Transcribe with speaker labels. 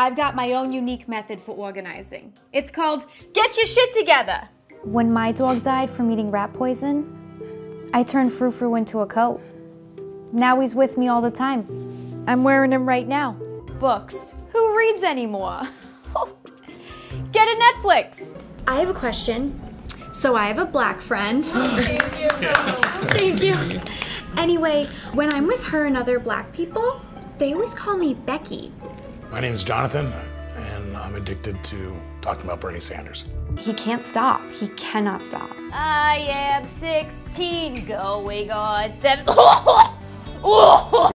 Speaker 1: I've got my own unique method for organizing. It's called Get Your Shit Together.
Speaker 2: When my dog died from eating rat poison, I turned Frou Frou into a coat. Now he's with me all the time. I'm wearing him right now.
Speaker 1: Books. Who reads anymore? Get a Netflix.
Speaker 3: I have a question. So I have a black friend. Thank you. Anyway, when I'm with her and other black people, they always call me Becky.
Speaker 4: My name is Jonathan, and I'm addicted to talking about Bernie Sanders.
Speaker 2: He can't stop. He cannot stop.
Speaker 1: I am 16, going on seven.